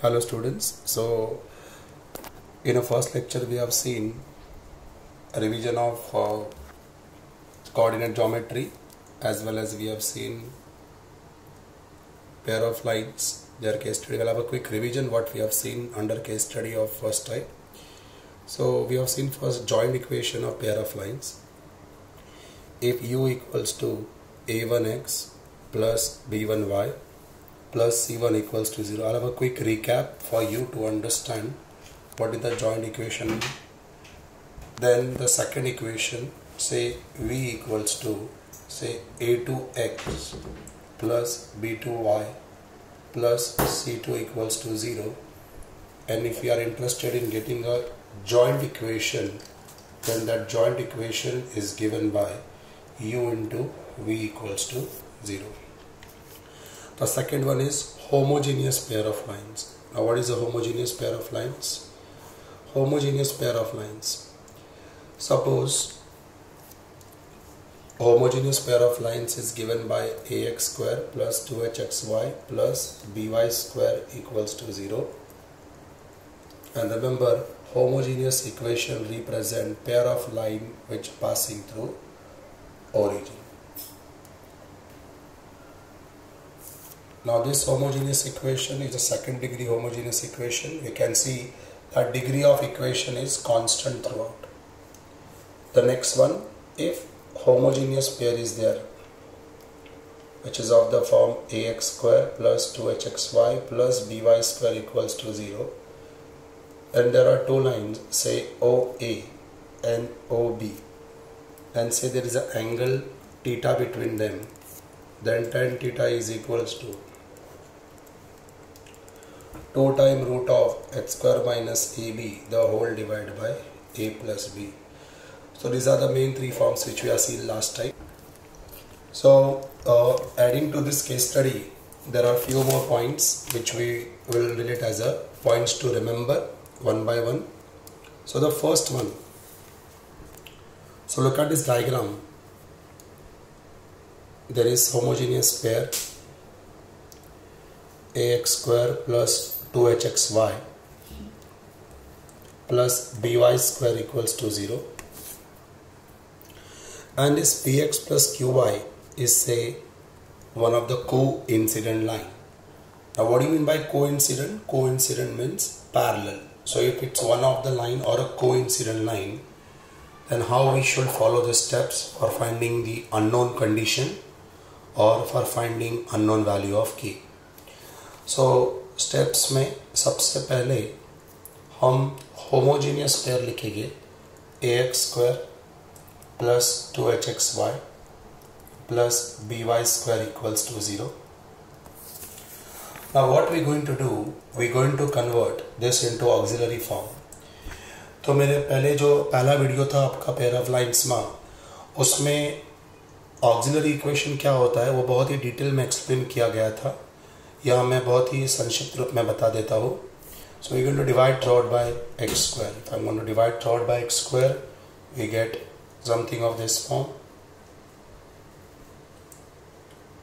Hello students. So in a first lecture we have seen a revision of uh, coordinate geometry as well as we have seen pair of lines their case study. We'll have a quick revision what we have seen under case study of first type. So we have seen first joint equation of pair of lines. If u equals to a1x plus b1y plus c1 equals to 0. I'll have a quick recap for you to understand what is the joint equation. Then the second equation say v equals to say a2x plus b2y plus c2 equals to 0 and if you are interested in getting a joint equation then that joint equation is given by u into v equals to 0 the second one is homogeneous pair of lines. Now what is a homogeneous pair of lines? Homogeneous pair of lines. Suppose homogeneous pair of lines is given by ax square plus 2hxy plus by square equals to 0 and remember homogeneous equation represent pair of line which passing through origin now this homogeneous equation is a second degree homogeneous equation. We can see that degree of equation is constant throughout. The next one if homogeneous pair is there which is of the form ax square plus 2hxy plus by square equals to 0 and there are two lines say OA and OB and say there is an angle theta between them then tan theta is equals to 2 time root of x square minus AB the whole divided by A plus B so these are the main three forms which we have seen last time. So uh, adding to this case study, there are few more points which we will relate as a points to remember one by one. So the first one, so look at this diagram. There is homogeneous pair ax square plus 2hxy plus by square equals to 0 and this px plus qy is say one of the coincident line. Now what do you mean by coincident? Coincident means parallel. So if it's one of the line or a coincident line, then how we should follow the steps for finding the unknown condition or for finding unknown value of k. So steps में सबसे पहले हम homogeneous layer लिखेंगे a x square plus two h x y plus b y square equals to zero Now what we going to do? We going to convert this into auxiliary form. तो मेरे पहले जो पहला video था आपका pair of lines में, उसमें auxiliary equation क्या होता है, वो बहुत ही डिटेल में एक्सप्लेन किया गया था यह मैं बहुत ही संक्षिप्त रूप में बता देता हूँ। So we to divide through by x square I going to divide through by x square we get something of this form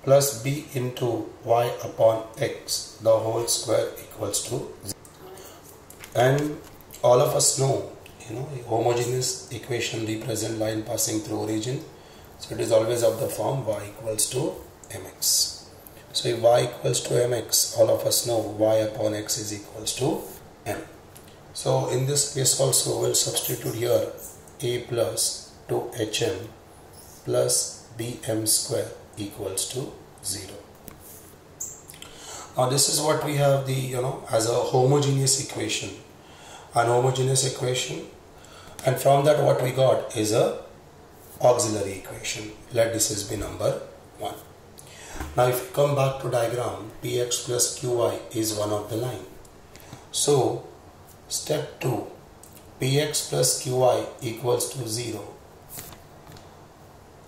plus b into y upon x the whole square equals to and all of us know you know homogeneous equation represent line passing through origin so it is always of the form y equals to m x so if y equals to mx all of us know y upon x is equals to m so in this case also we'll substitute here a plus to hm plus bm square equals to 0. Now this is what we have the you know as a homogeneous equation an homogeneous equation and from that what we got is a auxiliary equation let this is be number 1. Now if you come back to diagram px plus qy is one of the line. So step 2 px plus qy equals to 0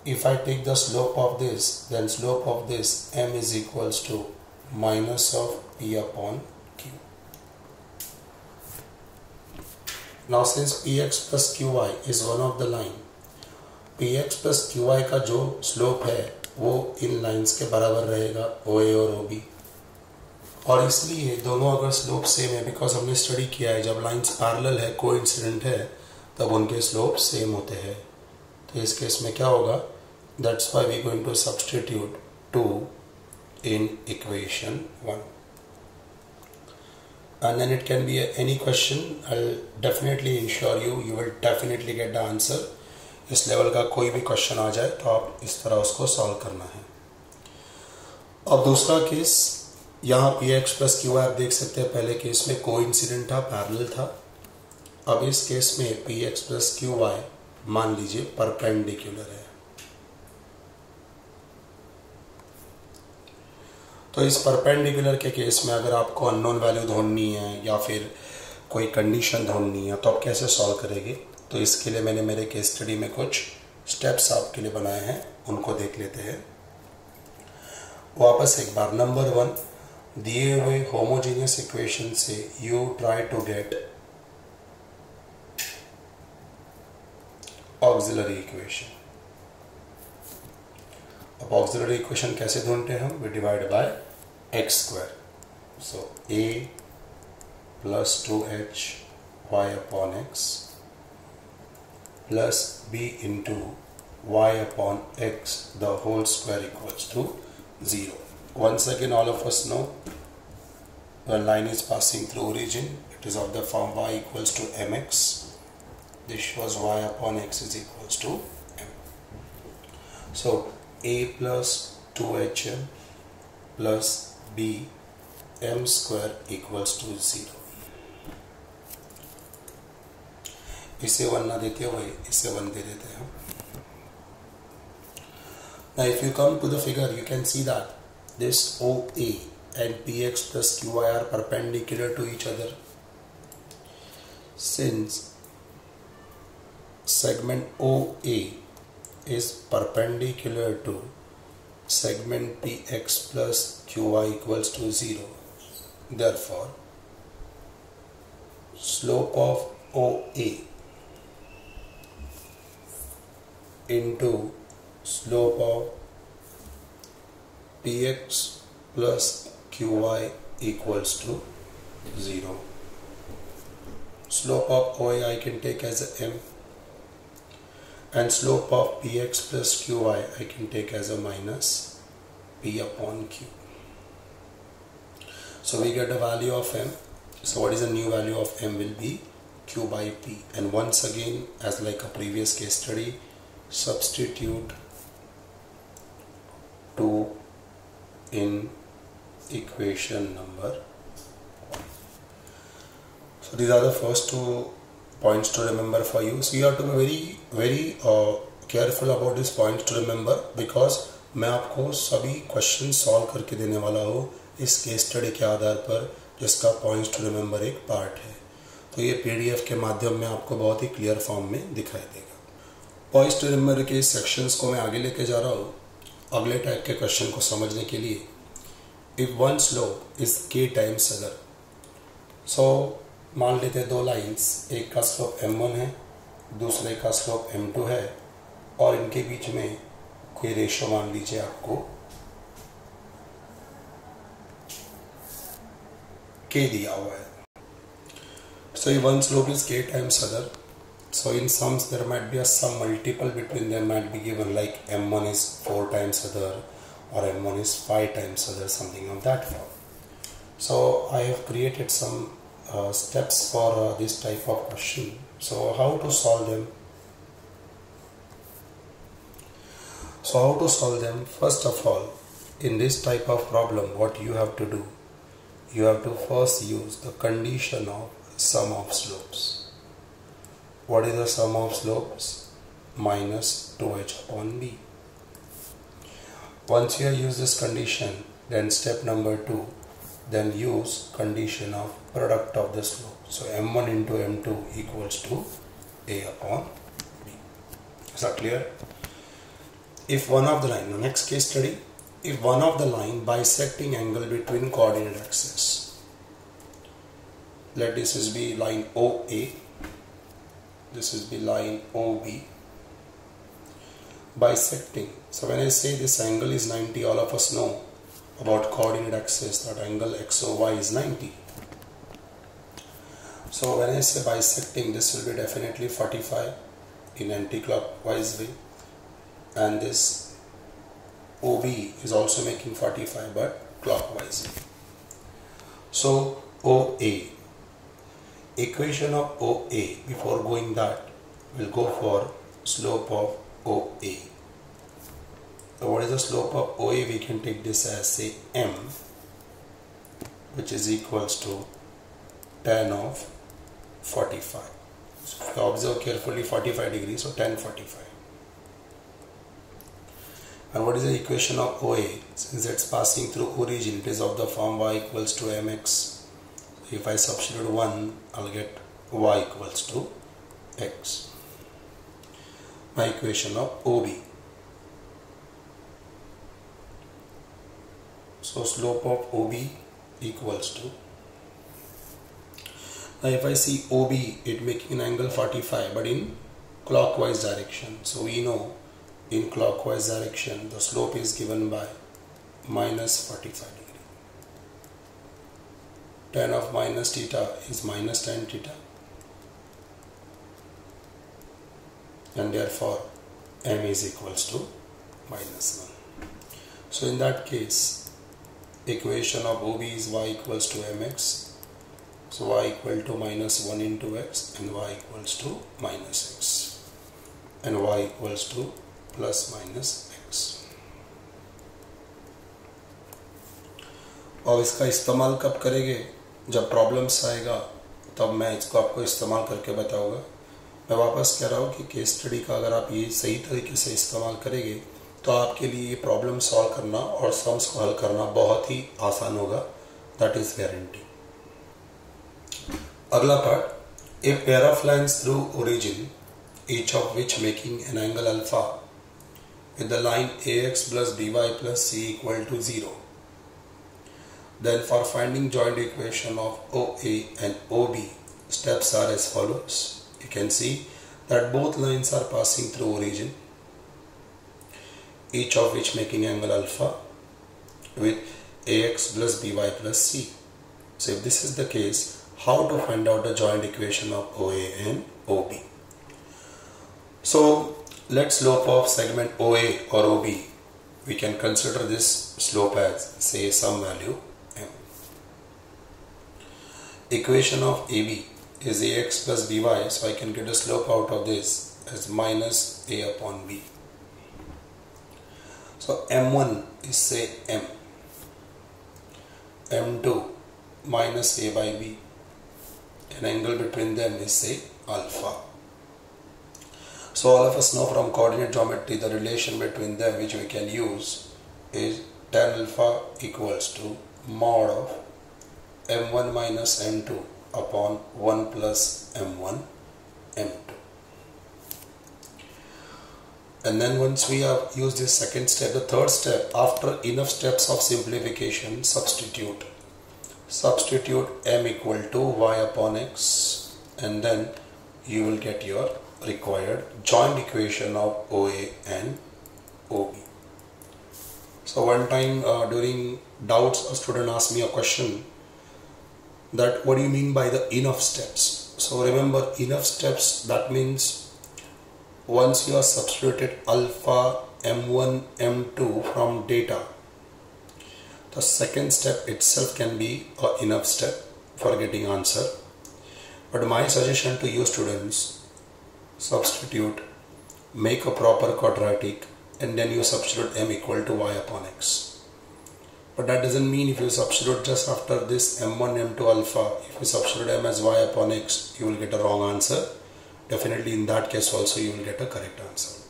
if I take the slope of this then slope of this m is equals to minus of p upon q. Now since px plus qy is one of the line px plus qy का जो slope है वो इन lines के बराबर रहेगा OA और OB और इसलिए दोनों अगर स्लोप सेम है बिकॉज़ हमने स्टडी किया है, जब लाइंस पैरेलल है को है, तब उनके स्लोप सेम होते हैं। तो इस केस में क्या होगा? That's why we going to substitute two in equation one and then it can be any question. I'll definitely ensure you you will definitely get the answer. इस लेवल का कोई भी क्वेश्चन आ जाए तो आप इस तरह उसको सॉल्व करना है। अब दूसरा केस यहाँ पी एक्स प्लस क्यू आप देख सकते हैं, पहले केस में को इंसिडेंट था पैरल था। अब इस केस में p x plus q y मान लीजिए परपेंडिकुलर है। तो इस परपेंडिकुलर के केस में अगर आपको अननोन वैल्यू ढूंढनी है, या फिर कोई कंडीशन ढूंढनी है तो आप कैसे सॉल्व करेंगे? तो इसके लिए मैंने मेरे केस स्टडी में कुछ स्टेप्स आपके लिए बनाए हैं, उनको देख लेते हैं। वापस एक बार नंबर वन दिए हुए होमोजीनियस इक्वेशन से you try to get auxiliary equation अब ऑक्सिलरी इक्वेशन कैसे ढूंढते हैं हम? We divide by x square so a plus two h y upon x plus b into y upon x the whole square equals to 0. Once again all of us know the line is passing through origin. It is of the form y equals to mx. This was y upon x is equals to m. So a plus 2hm plus b m square equals to 0. इसे one ना देते हुए इसे one दे देते हैं Now if you come to the figure you can see that this OA and PX plus QI are perpendicular to each other. Since segment OA is perpendicular to segment PX plus QY equals to 0. Therefore, slope of OA into slope of px plus qy equals to 0 slope of OA I can take as a m and slope of px plus qy I can take as a minus p upon q. So we get the value of m. So what is the new value of m will be q by p. And once again as like a previous case study substitute 2 in equation number so these are the first two points to remember for you so you have to be very very uh, careful about these points to remember because मैं आपको सभी question solve करके देने वाला हूँ इस case study के आधार पर जिसका पॉइंट्स टू रिमेंबर एक पार्ट है तो ये पीडीएफ के माध्यम में आपको बहुत ही क्लियर फॉर्म में दिखाई देगा रिमेंबर के सेक्शंस को मैं आगे लेके जा रहा हूँ। अगले टाइप के क्वेश्चन को समझने के लिए। If one slope is k times other so मान लेते हैं दो लाइंस एक का स्लोप एम वन है, दूसरे का स्लोप एम टू है, और इनके बीच में कोई रेशो मान लीजिए आपको। के दिया हुआ है। So if one slope is k times other so in sums there might be a sum multiple between them might be given like m1 is 4 times other or m1 is 5 times other something of that form. So i have created some uh, steps for uh, this type of question. So how to solve them? So how to solve them? First of all in this type of problem what you have to do you have to first use the condition of sum of slopes what is the sum of slopes minus 2h upon b? Once you have used this condition then step number 2 then use condition of product of the slope. So m1 into m2 equals to a upon b. Is that clear? If one of the line the next case study if one of the line bisecting angle between coordinate axes let this is be line OA this is the line OB bisecting so when I say this angle is 90 all of us know about coordinate axis that angle XOY is 90. So when I say bisecting this will be definitely 45 in anti-clockwise way and this OB is also making 45 but clockwise. So OA equation of OA before going that we'll go for slope of OA. So what is the slope of OA? We can take this as say M which is equals to tan of 45. So if you observe carefully 45 degrees so tan 45. And what is the equation of OA? Since it's passing through origin, it is of the form y equals to mx. If I substitute 1, I'll get y equals to x. My equation of OB. So slope of OB equals to now if I see OB it making an angle 45 but in clockwise direction so we know in clockwise direction the slope is given by minus 45 degree tan of minus theta is minus tan theta and therefore m is equals to minus 1 so in that case equation of OB is y equals to mx so y equal to minus 1 into x and y equals to minus x and y equals to plus minus x और इसका इस्तेमाल कब करेंगे जब problems आएगा, तब मैं इसको आपको इस्तेमाल करके बताऊँगा। मैं वापस कह रहा हूँ कि केस स्टडी का अगर आप ये सही तरीके से इस्तेमाल करेंगे तो आपके लिए ये प्रॉब्लम सॉल्व करना और सम्स को हल करना बहुत ही आसान होगा। दैट इज़ गारंटी अगला part a pair of lines through origin each of which making an angle alpha with the line ax plus by plus c equal to 0. Then for finding joint equation of OA and OB, steps are as follows. You can see that both lines are passing through origin each of which making angle alpha with ax plus by plus c. So if this is the case, how to find out the joint equation of OA and OB? So let slope of segment OA or OB, we can consider this slope as say some value. Equation of AB is ax plus by, so I can get a slope out of this as minus a upon b. So m1 is say m, m2 minus a by b, an angle between them is say alpha. So all of us know from coordinate geometry the relation between them which we can use is tan alpha equals to mod of m1 minus m2 upon 1 plus m1 m2 and then once we have used this second step the third step after enough steps of simplification substitute. Substitute m equal to y upon x and then you will get your required joint equation of OA and OB. So one time uh, during doubts a student asked me a question that what do you mean by the enough steps? So remember enough steps that means once you have substituted alpha m1 m2 from data the second step itself can be a enough step for getting answer but my suggestion to you students substitute, make a proper quadratic and then you substitute m equal to y upon x. But that doesn't mean if you substitute just after this m1, m2 alpha, if you substitute m as y upon x, you will get a wrong answer. Definitely in that case also you will get a correct answer.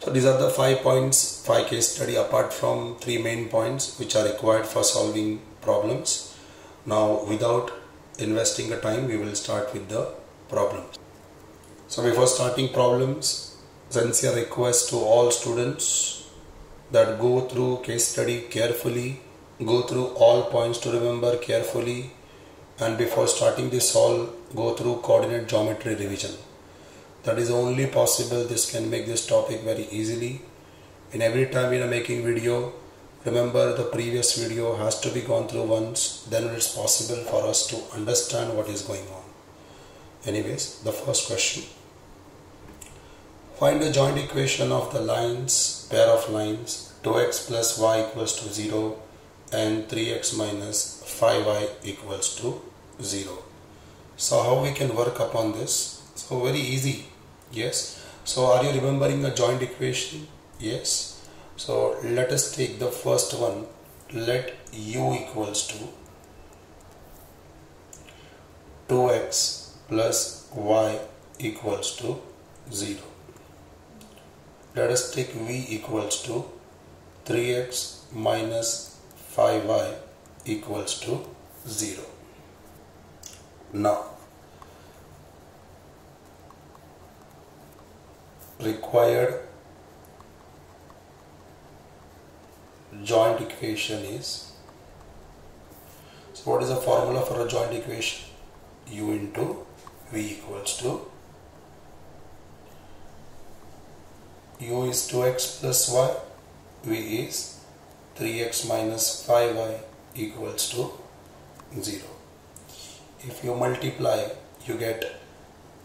So these are the five points, five case study apart from three main points which are required for solving problems. Now without investing a time, we will start with the problems. So before starting problems, sincere request to all students that go through case study carefully, go through all points to remember carefully and before starting this solve, go through coordinate geometry revision. That is only possible, this can make this topic very easily. And every time we are making video, remember the previous video has to be gone through once then it's possible for us to understand what is going on anyways the first question find the joint equation of the lines pair of lines 2x plus y equals to 0 and 3x minus 5y equals to 0 so how we can work upon this? So very easy. Yes. So are you remembering a joint equation? Yes. So let us take the first one. Let u equals to 2x plus y equals to 0. Let us take v equals to 3x minus 5y equals to 0. Now, required joint equation is so what is the formula for a joint equation u into v equals to u is 2x plus y v is 3x minus 5y equals to 0 if you multiply you get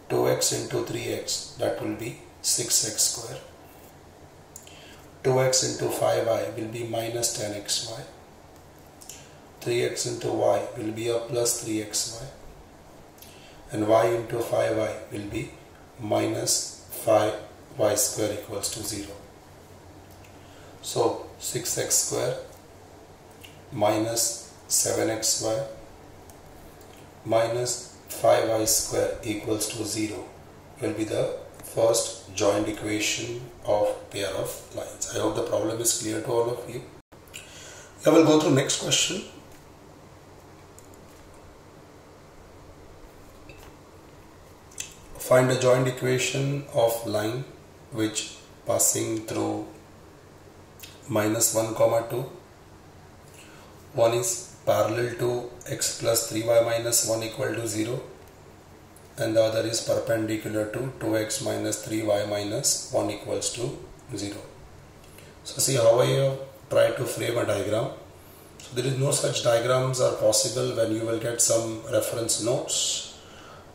2x into 3x that will be 6x square 2x into 5y will be minus 10xy. 3x into y will be a plus 3xy. And y into 5y will be minus 5y square equals to 0. So 6x square minus 7xy minus 5y square equals to 0 will be the first joint equation of pair of lines. I hope the problem is clear to all of you. I will go through next question. Find a joint equation of line which passing through minus 1 comma 2. One is parallel to x plus 3y minus 1 equal to 0 and the other is perpendicular to 2x minus 3y minus 1 equals to 0. So see how I have tried to frame a diagram. So there is no such diagrams are possible when you will get some reference notes.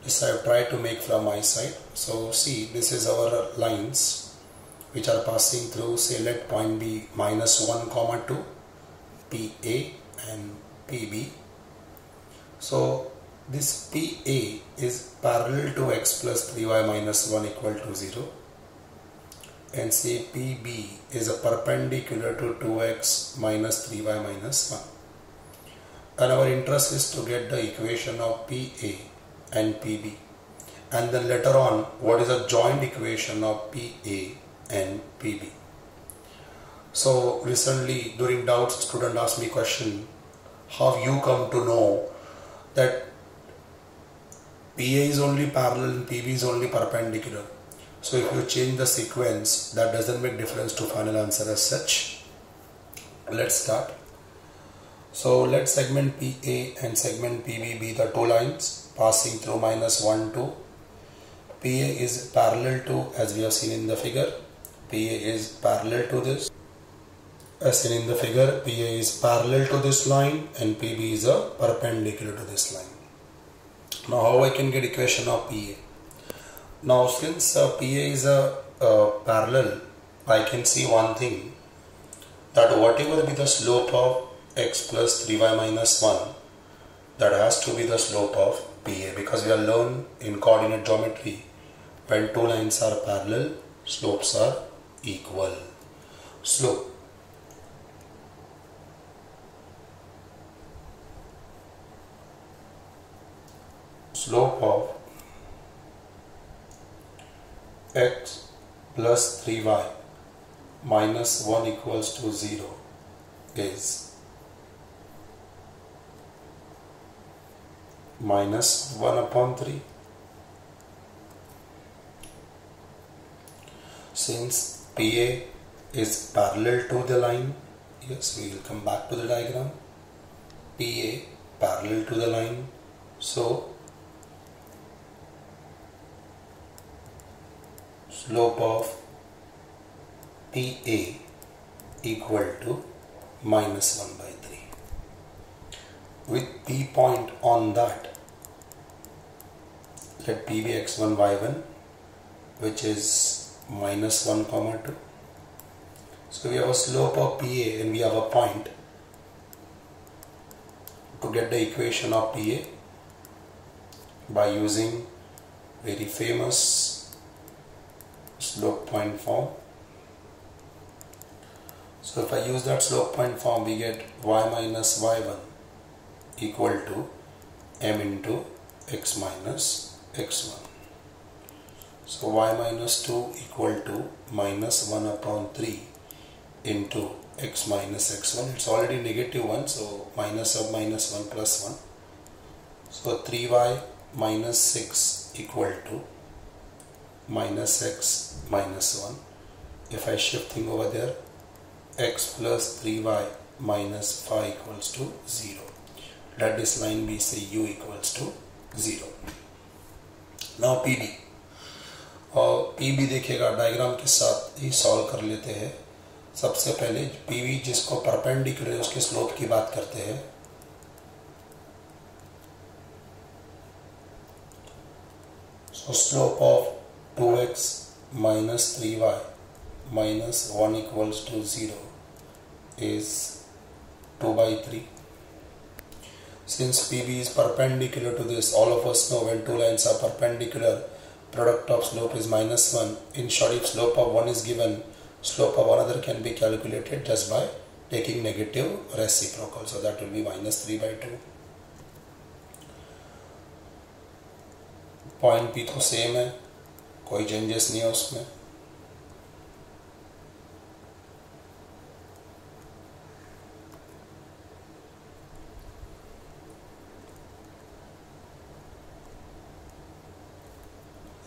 This I have tried to make from my side. So see this is our lines which are passing through say let point be minus 1 comma 2 PA and PB. So this PA is parallel to x plus 3y minus 1 equal to 0 and say PB is a perpendicular to 2x minus 3y minus 1 and our interest is to get the equation of PA and PB and then later on what is a joint equation of PA and PB. So recently during doubts student asked me question how you come to know that PA is only parallel and PB is only perpendicular. So if you change the sequence, that doesn't make difference to final answer as such. Let's start. So let segment PA and segment PB be the two lines passing through minus 1, 2. PA is parallel to, as we have seen in the figure, PA is parallel to this. As seen in the figure, PA is parallel to this line and PB is a perpendicular to this line. Now how I can get equation of PA? Now since uh, PA is a uh, parallel, I can see one thing that whatever be the slope of x plus 3y minus 1 that has to be the slope of PA because we have learned in coordinate geometry when two lines are parallel slopes are equal. Slope slope of x plus 3y minus 1 equals to 0 is minus 1 upon 3 since PA is parallel to the line yes we will come back to the diagram. PA parallel to the line. So slope of PA equal to minus 1 by 3 with p point on that. Let p be x1 y1 which is minus 1 comma 2 so we have a slope of pa and we have a point to get the equation of pa by using very famous slope point form. So if I use that slope point form, we get y minus y1 equal to m into x minus x1. So y minus 2 equal to minus 1 upon 3 into x minus x1. It's already negative 1, so minus of minus 1 plus 1. So 3y minus 6 equal to minus x minus 1. If I shift thing over there, x plus 3y minus 5 equals to 0. Let this line be say u equals to 0. Now PB और PB देखेगा diagram के साथ ही solve कर लेते हैं सबसे पहले PB जिसको परपेंडिकुलर है उसके स्लोप की बात करते हैं so slope of 2x minus 3y minus 1 equals to 0 is 2 by 3. Since PB is perpendicular to this, all of us know when two lines are perpendicular, product of slope is minus 1. In short, if slope of one is given, slope of another can be calculated just by taking negative reciprocal. So that will be minus 3 by 2. Point भी तो same है कोई changes नहीं है उसमें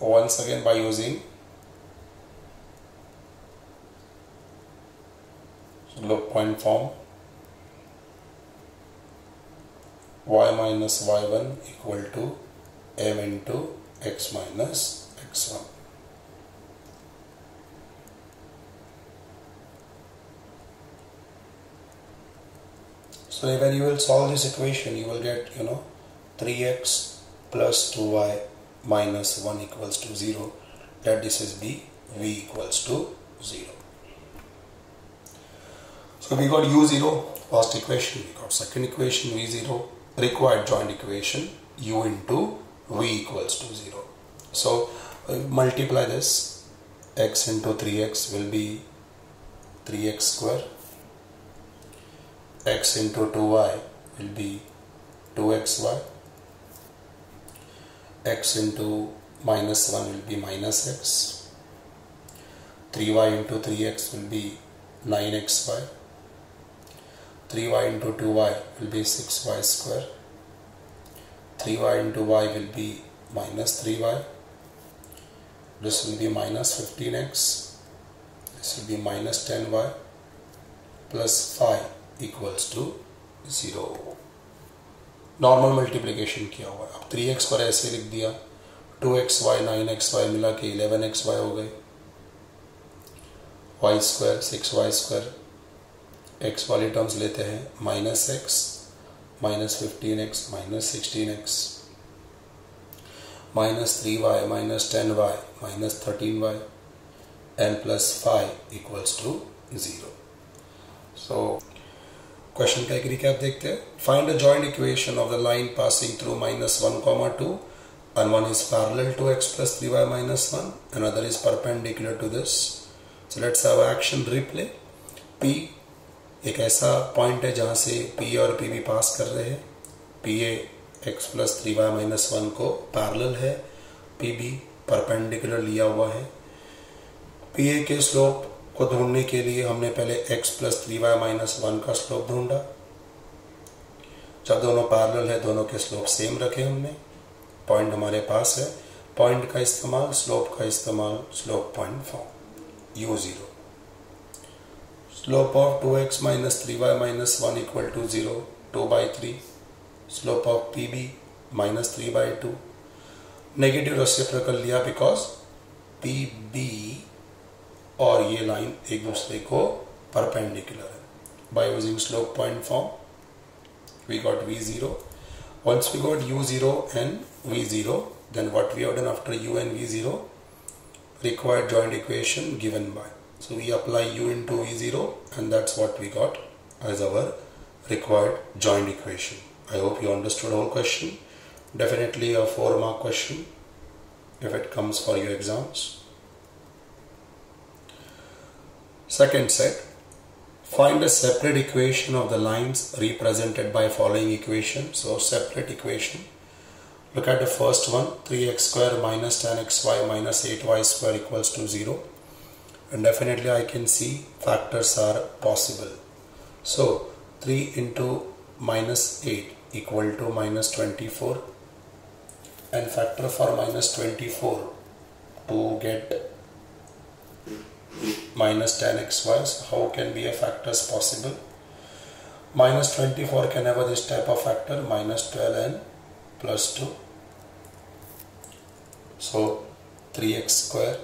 once again by using slope point form y minus y1 equal to m into x minus x1 so when you will solve this equation you will get you know 3x plus 2y minus 1 equals to 0 that this is b v equals to 0 so we got u0 first equation. We got second equation v0 required joint equation u into v equals to 0 so uh, multiply this. X into 3x will be 3x square. X into 2y will be 2xy x into minus 1 will be minus x. 3y into 3x will be 9xy 3y into 2y will be 6y square. 3y into y will be minus 3y this will be minus 15x this will be minus 10y plus 5 equals to 0 normal multiplication किया हुआ है। अब three x पर ऐसे लिख दिया। Two x y nine x y मिला के इलेवन एक्स वाई हो गए। Y square six y square x वाली टर्म्स लेते हैं। Minus x minus fifteen x minus sixteen x minus three y minus ten y minus thirteen y and plus five equals to zero so question का एक recap देखते हैं? Find the joint equation of the line passing through minus one comma two and one is parallel to x plus 3y minus 1 another is perpendicular to this. So, let's have action replay. P एक ऐसा point है जहाँ से p और p भी पास कर रहे हैं। P a x plus three y minus one को पैरेलल है। P भी परपेंडिकुलर लिया हुआ है। P ए के स्लोप को ढूँढने के लिए हमने पहले x plus three y minus one का स्लोप ढूंढा। जब दोनों पैरेलल है, दोनों के स्लोप सेम रखे हमने। पॉइंट हमारे पास है। पॉइंट का इस्तेमाल स्लोप का इस्तेमाल slope point form you zero slope of two x minus three y minus one equal to zero two by three slope of p b minus three by two negative रस्य प्रकल लिया P B और ये line एक दूसरे को perpendicular है by using slope point form we got v0 once we got u0 and v0 then what we have done after u and v0 required joint equation given by so we apply u into v0 and that's what we got as our required joint equation i hope you understood our question definitely a four mark question if it comes for your exams Second set Find a separate equation of the lines represented by following equation. So separate equation. Look at the first one 3x square minus 10xy minus 8y square equals to 0. And definitely I can see factors are possible. So 3 into minus 8 equal to minus 24 and factor for minus 24 to get minus 10xy. So how can be a factors possible? Minus 24 can have this type of factor minus 12 and plus 2. So 3x square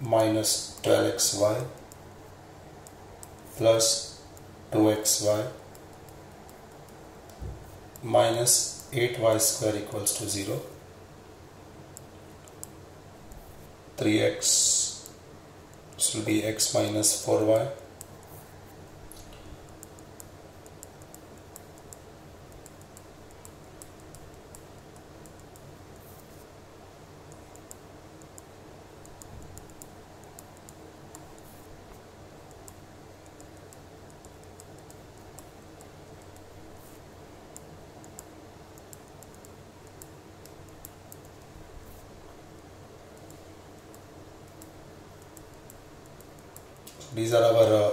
minus 12xy plus 2xy minus 8y square equals to 0 3x this will be x minus 4y these are our uh,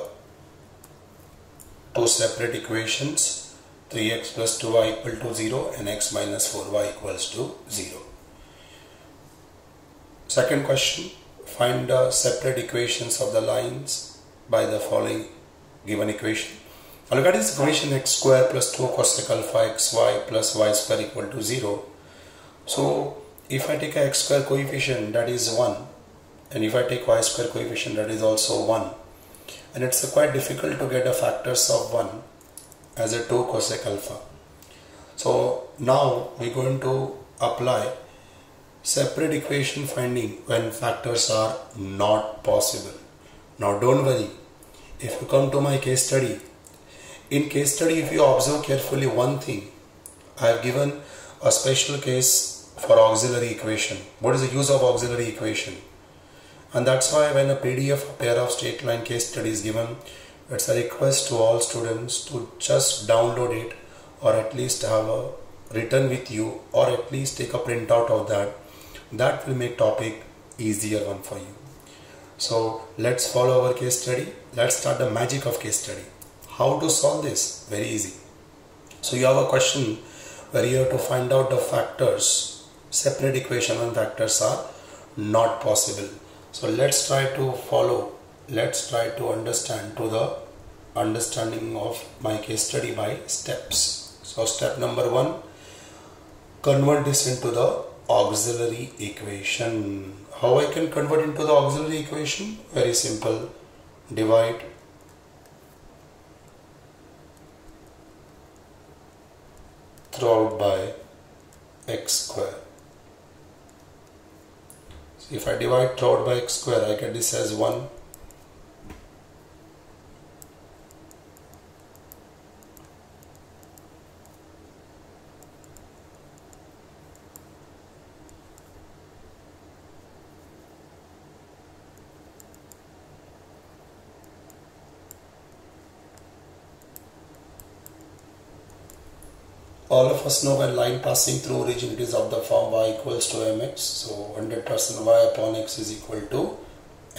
two separate equations. 3x plus 2y equal to 0 and x minus 4y equals to 0 second question. Find the separate equations of the lines by the following given equation. Now look at this equation x square plus 2 cosec alpha xy plus y square equal to 0 so if I take a x square coefficient that is 1 and if I take y square coefficient that is also 1 and it's quite difficult to get a factors of 1 as a 2 cosec alpha. So now we're going to apply separate equation finding when factors are not possible. Now don't worry, if you come to my case study, in case study if you observe carefully one thing, I have given a special case for auxiliary equation. What is the use of auxiliary equation? And that's why when a PDF pair of straight line case study is given it's a request to all students to just download it or at least have a written with you or at least take a printout of that. That will make topic easier one for you. So let's follow our case study. Let's start the magic of case study. How to solve this? Very easy. So you have a question where you have to find out the factors. Separate equation and factors are not possible so let's try to follow let's try to understand to the understanding of my case study by steps. So step number one convert this into the auxiliary equation. How I can convert into the auxiliary equation? Very simple. Divide throughout by x square if I divide third by x square I get this as 1 all of us know when line passing through origin it is of the form y equals to mx so 100% y upon x is equal to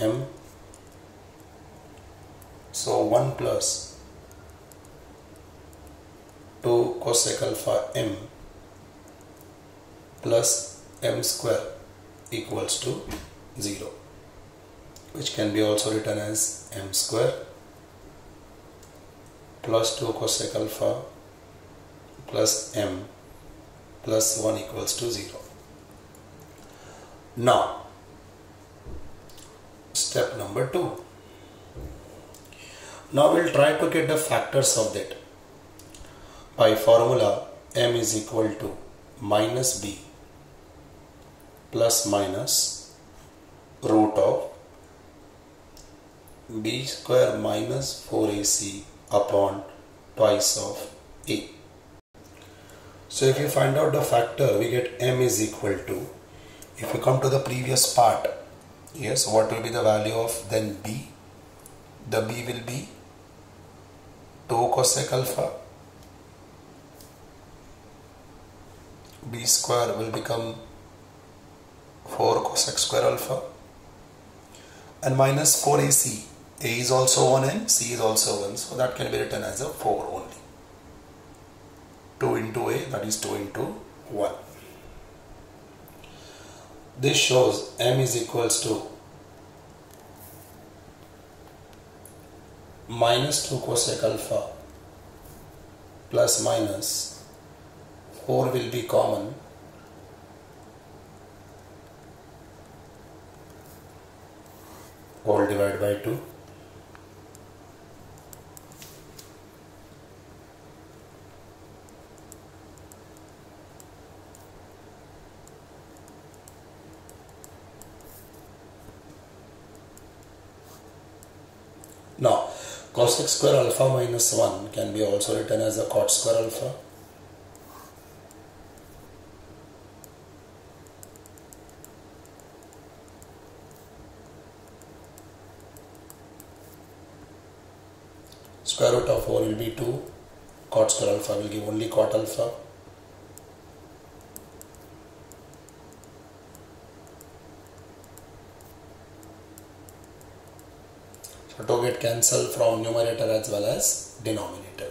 m. So 1 plus 2 cosec alpha m plus m square equals to 0 which can be also written as m square plus 2 cosec alpha plus m plus 1 equals to 0. Now, step number 2. Now we'll try to get the factors of that. By formula m is equal to minus b plus minus root of b square minus 4ac upon twice of a. So if you find out the factor we get m is equal to if you come to the previous part yes what will be the value of then b? The b will be 2 cosec alpha. b square will become 4 cosec square alpha. And minus 4ac a is also 1 and c is also 1 so that can be written as a 4 only 2 into a that is 2 into 1 this shows m is equals to minus 2 cosec alpha plus minus 4 will be common. All divided by 2 now cosec square alpha minus 1 can be also written as a cot square alpha. Square root of 4 will be 2 cot square alpha will give only cot alpha to get cancelled from numerator as well as denominator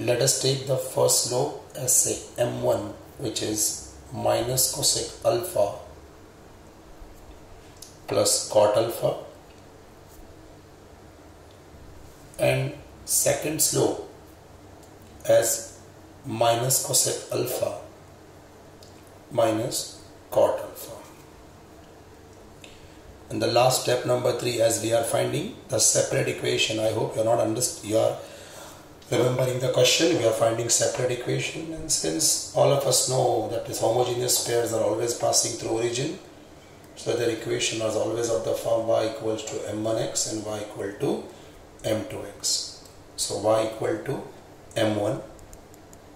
let us take the first slope as say m1 which is minus cosec alpha plus cot alpha and second slope as minus cosec alpha minus cot alpha. And the last step number three, as we are finding the separate equation, I hope you are not underst- you are remembering the question. We are finding separate equation, and since all of us know that these homogeneous pairs are always passing through origin, so their equation is always of the form y equals to m1x and y equal to m2x. So y equal to m1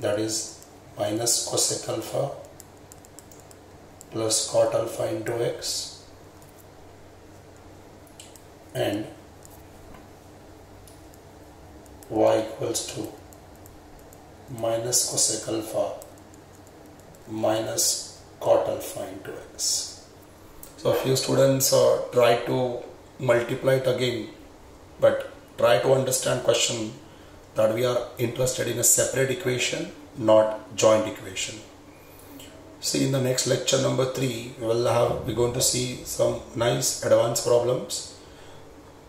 that is minus cosec alpha plus cot alpha into x and y equals to minus cosec alpha minus cot alpha into x. So a few students uh, try to multiply it again but try to understand question that we are interested in a separate equation not joint equation see in the next lecture number 3 we will have we're going to see some nice advanced problems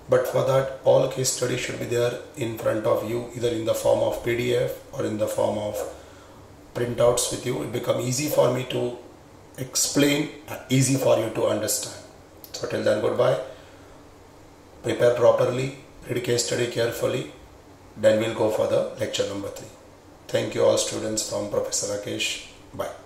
but for that all case study should be there in front of you either in the form of pdf or in the form of printouts with you. It become easy for me to explain easy for you to understand. So till then goodbye. Prepare properly read case study carefully then we'll go for the lecture number 3 thank you all students from professor rakesh. Bye